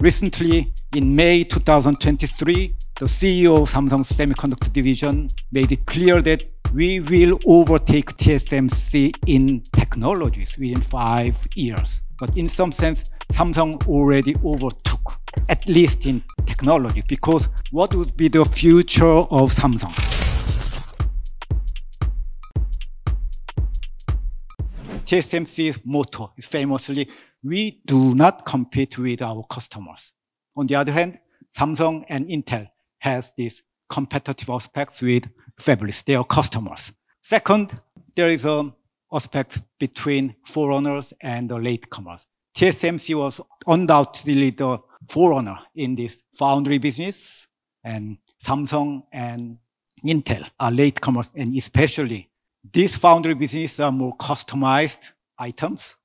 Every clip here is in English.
Recently, in May 2023, the CEO of Samsung Semiconductor Division made it clear that we will overtake TSMC in technologies within five years. But in some sense, Samsung already overtook, at least in technology, because what would be the future of Samsung? TSMC's motto is famously, we do not compete with our customers. On the other hand, Samsung and Intel has these competitive aspects with fabless, their customers. Second, there is an aspect between forerunners and the latecomers. TSMC was undoubtedly the forerunner in this foundry business, and Samsung and Intel are latecomers, and especially these foundry businesses are more customized items.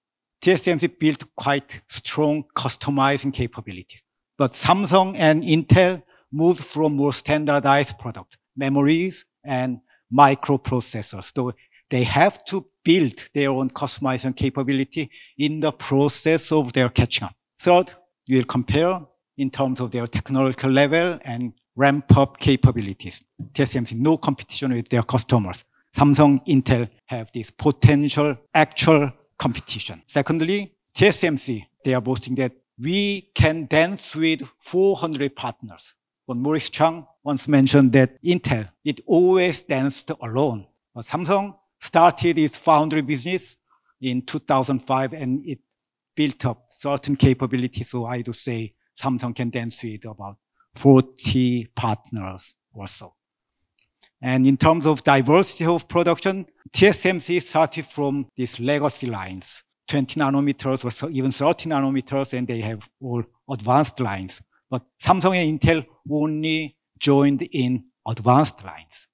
TSMC built quite strong customizing capabilities. But Samsung and Intel moved from more standardized products, memories and microprocessors. So they have to build their own customizing capability in the process of their catching up. Third, we will compare in terms of their technological level and ramp-up capabilities. TSMC, no competition with their customers. Samsung, Intel have this potential actual competition. Secondly, TSMC, they are boasting that we can dance with 400 partners. But Morris Chang once mentioned that Intel, it always danced alone. But Samsung started its foundry business in 2005 and it built up certain capabilities. So I do say Samsung can dance with about 40 partners or so. And in terms of diversity of production, TSMC started from these legacy lines, 20 nanometers or so, even 30 nanometers, and they have all advanced lines. But Samsung and Intel only joined in advanced lines.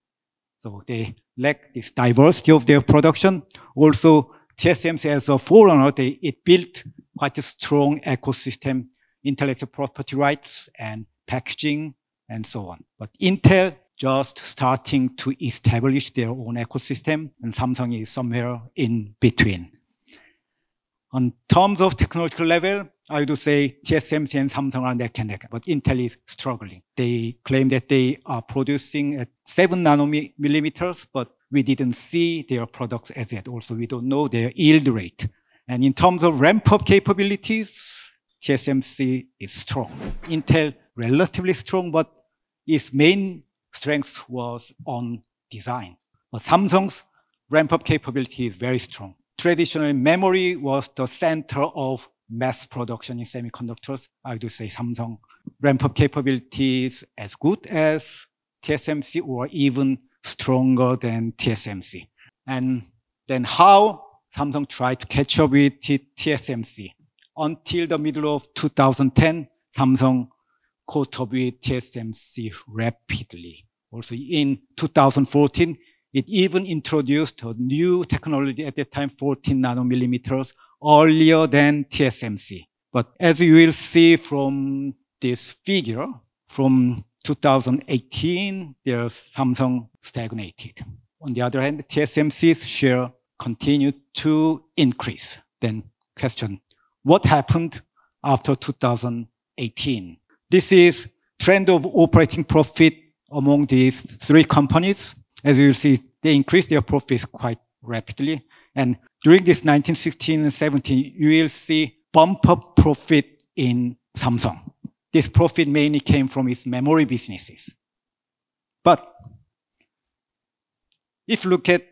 So they lack this diversity of their production. Also, TSMC as a forerunner, they, it built quite a strong ecosystem, intellectual property rights and packaging and so on. But Intel just starting to establish their own ecosystem, and Samsung is somewhere in between. On terms of technological level, I would say TSMC and Samsung are neck and neck, but Intel is struggling. They claim that they are producing at 7 nanometers, but we didn't see their products as yet. Also, we don't know their yield rate. And in terms of ramp-up capabilities, TSMC is strong. Intel, relatively strong, but its main strength was on design. But Samsung's ramp-up capability is very strong. Traditionally, memory was the center of mass production in semiconductors. I would say Samsung ramp-up capabilities as good as TSMC or even stronger than TSMC. And then how Samsung tried to catch up with TSMC. Until the middle of 2010, Samsung with TSMC rapidly. Also in 2014, it even introduced a new technology at the time, 14 nanometers, earlier than TSMC. But as you will see from this figure, from 2018, there's Samsung stagnated. On the other hand, TSMC's share continued to increase. Then question, what happened after 2018? This is trend of operating profit among these three companies. As you see, they increased their profits quite rapidly. And during this 1916 and 17, you will see bump up profit in Samsung. This profit mainly came from its memory businesses. But if you look at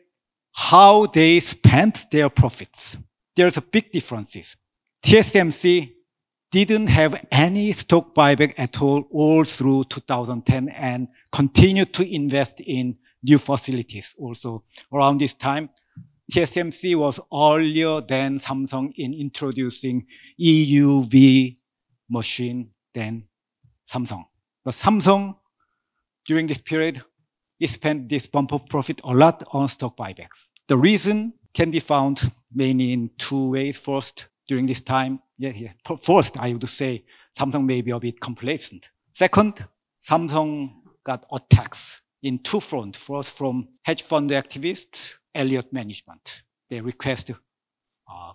how they spent their profits, there's a big differences. TSMC didn't have any stock buyback at all, all through 2010 and continued to invest in new facilities. Also, around this time, TSMC was earlier than Samsung in introducing EUV machine than Samsung. But Samsung, during this period, it spent this bump of profit a lot on stock buybacks. The reason can be found mainly in two ways. First, during this time, yeah, yeah. First, I would say Samsung may be a bit complacent. Second, Samsung got attacks in two fronts. First, from hedge fund activists, Elliott Management. They request uh,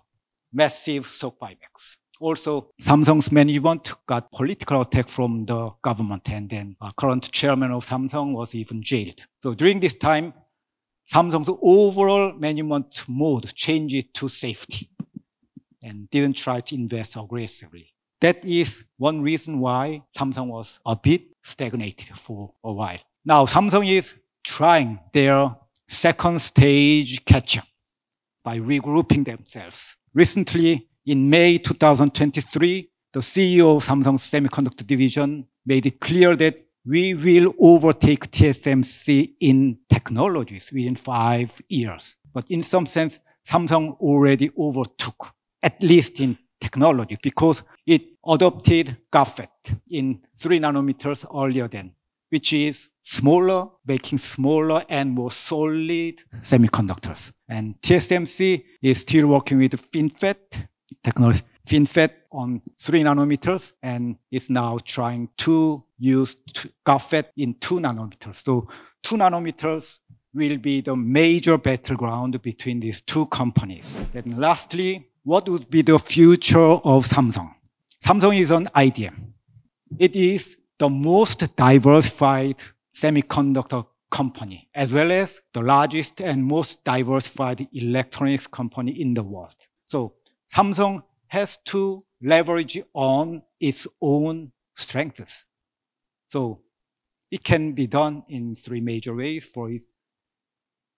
massive stock buybacks. Also, Samsung's management got political attack from the government, and then uh, current chairman of Samsung was even jailed. So during this time, Samsung's overall management mode changed to safety and didn't try to invest aggressively. That is one reason why Samsung was a bit stagnated for a while. Now Samsung is trying their second stage catch up by regrouping themselves. Recently, in May 2023, the CEO of Samsung's semiconductor division made it clear that we will overtake TSMC in technologies within five years. But in some sense, Samsung already overtook, at least in technology, because it adopted GAAFET in three nanometers earlier than, which is smaller, making smaller and more solid semiconductors. And TSMC is still working with FinFET technology, FinFET on three nanometers and is now trying to use GAAFET in two nanometers. So two nanometers will be the major battleground between these two companies. Then lastly, what would be the future of Samsung? Samsung is an IDM. It is the most diversified semiconductor company, as well as the largest and most diversified electronics company in the world. So Samsung has to leverage on its own strengths. So it can be done in three major ways. For it,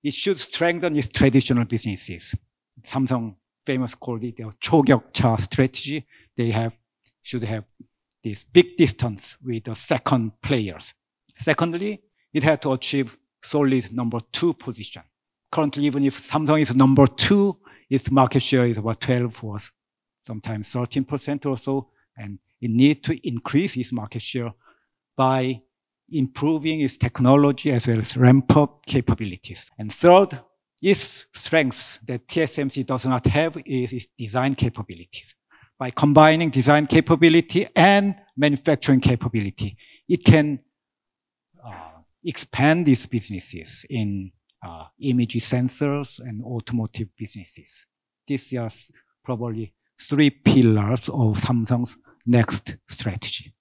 it should strengthen its traditional businesses. Samsung famous called it the 초격차 strategy. They have should have this big distance with the second players. Secondly, it had to achieve solid number two position. Currently, even if Samsung is number two, its market share is about 12 or sometimes 13% or so, and it needs to increase its market share by improving its technology as well as ramp up capabilities. And third, its strength that TSMC does not have is its design capabilities. By combining design capability and manufacturing capability, it can uh, expand these businesses in uh, image sensors and automotive businesses. These are probably three pillars of Samsung's next strategy.